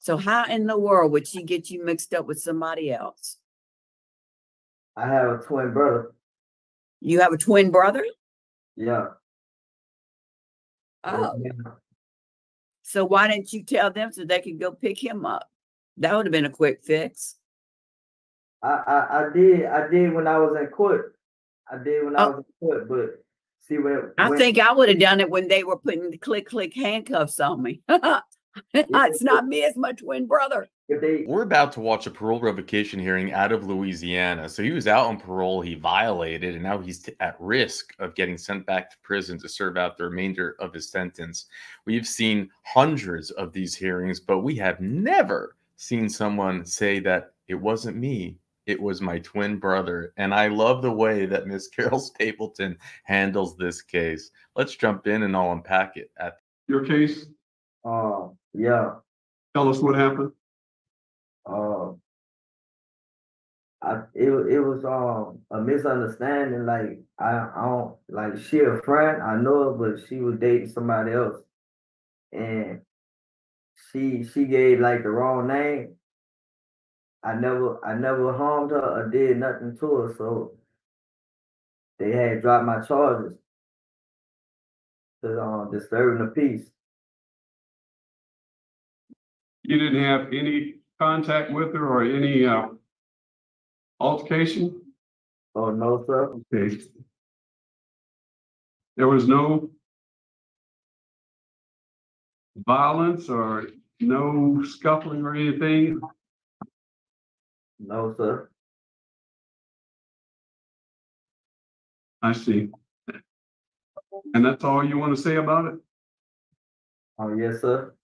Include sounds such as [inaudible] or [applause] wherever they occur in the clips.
So mm-hmm. how in the world would she get you mixed up with somebody else? I have a twin brother. You have a twin brother? Yeah. Oh, so why didn't you tell them so they could go pick him up? That would have been a quick fix. I, I, I did I did when I was in court. I did when I Oh. was in court, but see when, I when- think I would have done it when they were putting the click click handcuffs on me. [laughs] [laughs] it's not me, it's my twin brother. We're about to watch a parole revocation hearing out of Louisiana. So he was out on parole, he violated, and now he's t- at risk of getting sent back to prison to serve out the remainder of his sentence. We've seen hundreds of these hearings, but we have never seen someone say that it wasn't me, it was my twin brother. And I love the way that Miss [laughs] Carol Stapleton handles this case. Let's jump in and I'll unpack it at Your case, um yeah. tell us what happened. um I it it was um a misunderstanding. Like I I don't like she a friend, I know her, but she was dating somebody else. And she she gave like the wrong name. I never I never harmed her or did nothing to her, so they had dropped my charges. To um disturbing the peace. You didn't have any contact with her or any uh, altercation? Oh no, sir. Okay. There was no violence or no scuffling or anything? No, sir. I see. And that's all you want to say about it? Oh yes, sir.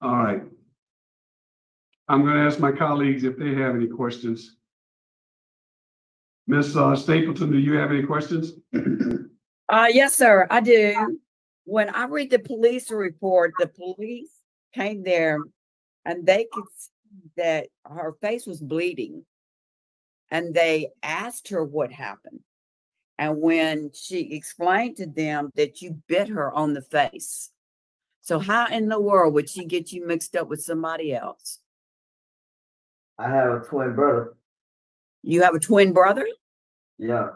All right. I'm going to ask my colleagues if they have any questions. Ms. uh, Stapleton, do you have any questions? Uh, yes, sir, I do. When I read the police report, the police came there and they could see that her face was bleeding. And they asked her what happened. And when she explained to them that you bit her on the face. So how in the world would she get you mixed up with somebody else? I have a twin brother. You have a twin brother? Yeah.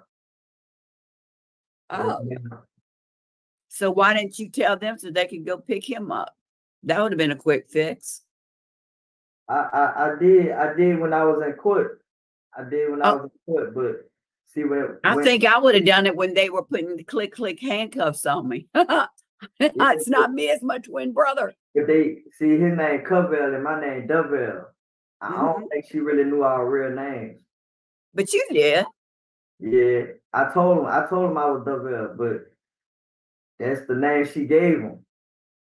Oh, Yeah. so why didn't you tell them so they could go pick him up? That would have been a quick fix. I, I, I did I did when I was in court. I did when I Oh. was in court, but see when, I when- think I would have done it when they were putting the click click handcuffs on me. [laughs] it's not me, it's my twin brother. if they see his name Covell and my name Dovell, I Mm-hmm. don't think she really knew our real names. But you did. Yeah, I told him I told him I was Dovell, but that's the name she gave him.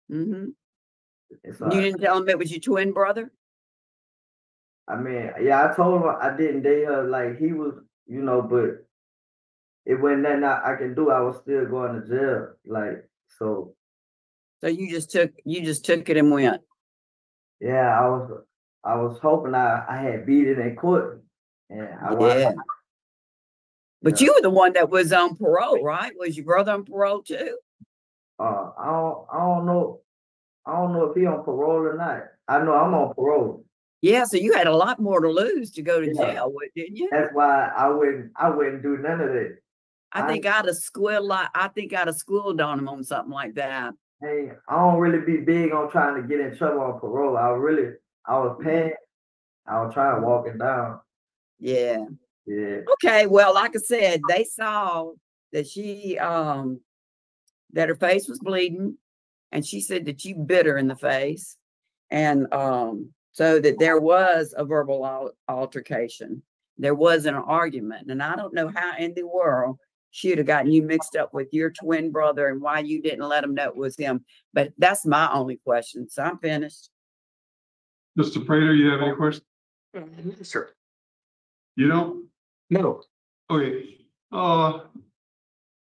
hmm It's You didn't tell him it was your twin brother? I mean, yeah, I told him I didn't date her like he was, you know, but it wasn't nothing I, I can do. I was still going to jail, like so. So you just took you just took it and went. Yeah, I was I was hoping I, I had beat it in court. And I Yeah. But you were the one that was on parole, right? Was your brother on parole too? uh I don't I don't know I don't know if he on parole or not. I know I'm on parole. Yeah, so you had a lot more to lose to go to Yeah. jail, didn't you? That's why I wouldn't I wouldn't do none of that. I I- think I'd have squealed like I think I'd have schooled on him on something like that. Hey, I don't really be big on trying to get in trouble on parole. I really I was paying. I was trying to walk it down. Yeah. Yeah. Okay, well, like I said, they saw that she um that her face was bleeding and she said that you bit her in the face and um so that there was a verbal al- altercation. There was an argument and I don't know how in the world she'd have gotten you mixed up with your twin brother and why you didn't let him know it was him. But that's my only question. So I'm finished. Mr. Prater, you have any questions? Sure. You don't? No. Okay, uh,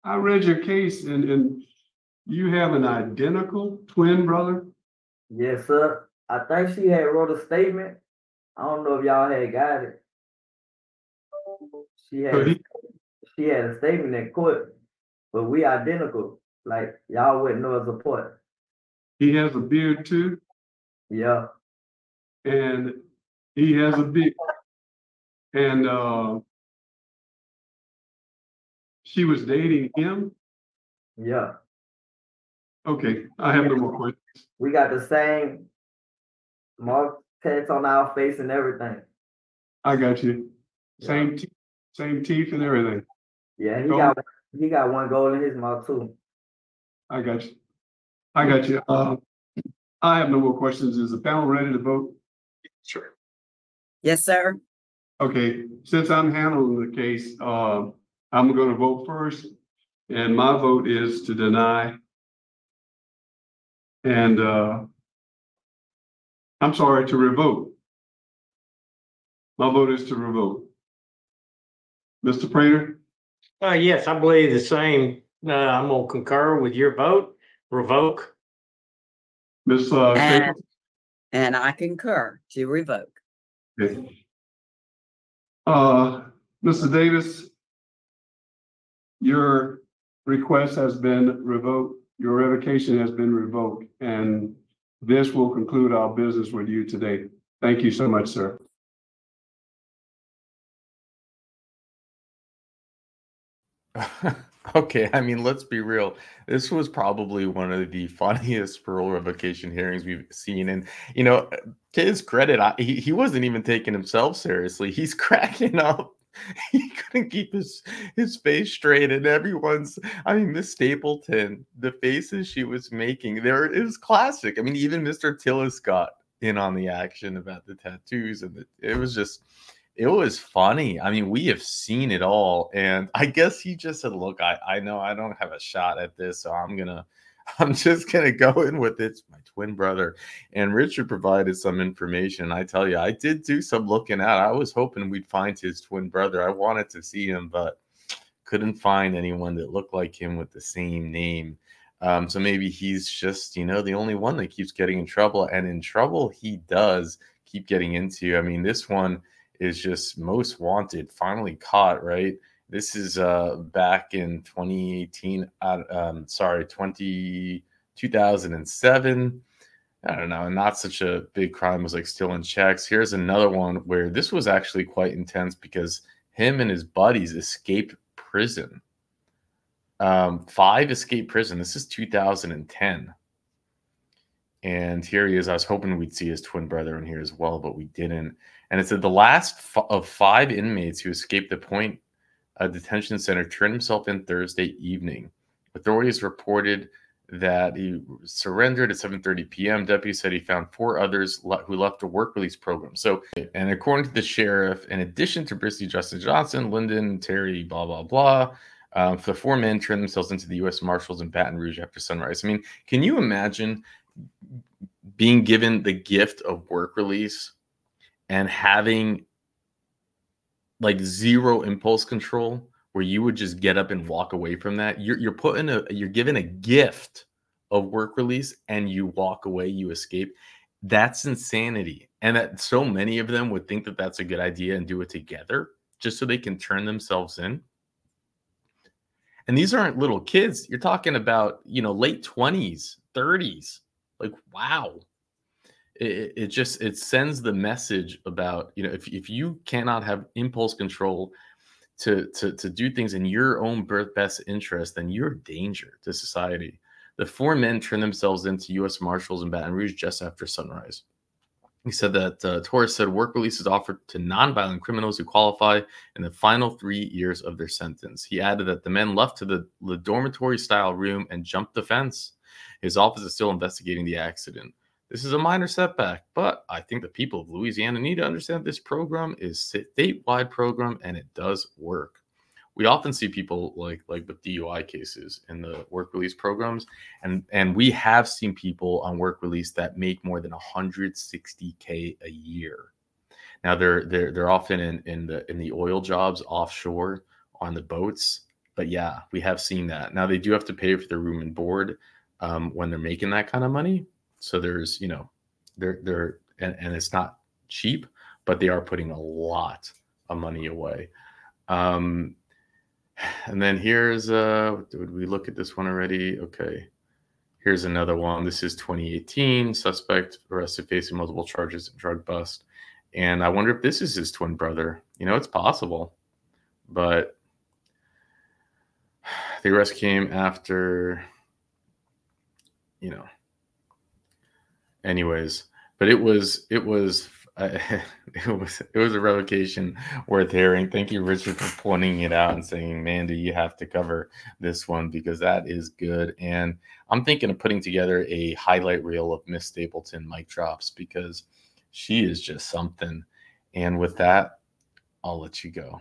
I read your case and, and you have an identical twin brother? Yes, sir. I think she had wrote a statement. I don't know if y'all had got it. She So had he, she had a statement in court, but we identical. Like y'all wouldn't know us apart. he has a beard too? Yeah. And he has a big, and, uh, she was dating him? Yeah, Okay, I have no more questions. we got the same mark tats on our face and everything. I got you. Yeah. Same, te- same teeth and everything. Yeah, he Gold. got he got one goal in his mouth too. I got you. I got you. Uh, I have no more questions. Is the panel ready to vote? Sure. Yes, sir. Okay, since I'm handling the case, uh, I'm gonna vote first. And my vote is to deny. And, uh, I'm sorry, to revoke. My vote is to revoke. Mr. Prater, Uh, yes, I believe the same. Uh, I'm gonna concur with your vote, revoke. Ms. uh, And, I concur to revoke. Okay. Uh, Mr. Davis, your request has been revoked, your revocation has been revoked, and this will conclude our business with you today. Thank you so much, sir. [laughs] okay, I mean, let's be real. This was probably one of the funniest parole revocation hearings we've seen. And, you know, to his credit, I, he, he wasn't even taking himself seriously. He's [laughs] cracking up. He couldn't keep his, his face straight. And everyone's, I mean, Miss Stapleton, the faces she was making there, it was classic. I mean, even Mr. Tillis got in on the action about the tattoos. And the, it was just, it was funny. I mean, we have seen it all. And I guess he just said, look, I, I know I don't have a shot at this, so I'm gonna [laughs] I'm just gonna go in with it. It's my twin brother. And Richard provided some information. I tell you, I did do some looking out. I was hoping we'd find his twin brother. I wanted to see him, but couldn't find anyone that looked like him with the same name. Um, so maybe he's just, you know, the only one that keeps getting in trouble. And in trouble he does keep getting into. I mean, this one is just most wanted, finally caught, right? This is uh back in 2018, uh, um, sorry, 20, 2007. I don't know, not such a big crime was like stealing checks. Here's another one where this was actually quite intense because him and his buddies escaped prison. Um, five escaped prison. This is 2010. And here he is. I was hoping we'd see his twin brother in here as well, but we didn't. And it said the last of five inmates who escaped the Point uh, Detention Center turned himself in Thursday evening. Authorities reported that he surrendered at 7:30 p.m. Deputies said he found four others le- who left a work release program. So, and according to the sheriff, in addition to Brissy, Justin Johnson, Lyndon, Terry, blah blah blah, um, the four men turned themselves into the U.S. Marshals in Baton Rouge after sunrise. I mean, can you imagine being given the gift of work release and having like zero impulse control where you would just get up and walk away from that you're, you're putting a you're given a gift of work release and you walk away you escape. That's insanity. And that so many of them would think that that's a good idea and do it together just so they can turn themselves in. And these aren't little kids. You're talking about you know late 20s 30s like wow it, it just it sends the message about you know if, if you cannot have impulse control to to to do things in your own best interest then you're a danger to society the four men turned themselves into u.s marshals in baton rouge just after sunrise he said that uh, Torres said work release is offered to nonviolent criminals who qualify in the final three years of their sentence. He added that the men left to the, the dormitory style room and jumped the fence. His office is still investigating the accident. This is a minor setback, but I think the people of Louisiana need to understand this program is a statewide program and it does work. We often see people like like with DUI cases in the work release programs, and and we have seen people on work release that make more than 160k a year. Now they're they're they're often in in the in the oil jobs offshore on the boats, but yeah, we have seen that. Now they do have to pay for their room and board um, when they're making that kind of money, so there's, you know, they're they're and, and it's not cheap, but they are putting a lot of money away. Um, and then here's uh did we look at this one already? Okay. Here's another one. This is 2018. Suspect arrested facing multiple charges of drug bust. And I wonder if this is his twin brother. You know, it's possible. But [sighs] the arrest came after, you know, anyways, but it was, it was, uh, [laughs] it was, it was a revocation worth hearing. Thank you, Richard, for pointing it out and saying, Mandy, you have to cover this one because that is good. And I'm thinking of putting together a highlight reel of Miss Stapleton mic drops because she is just something. And with that, I'll let you go.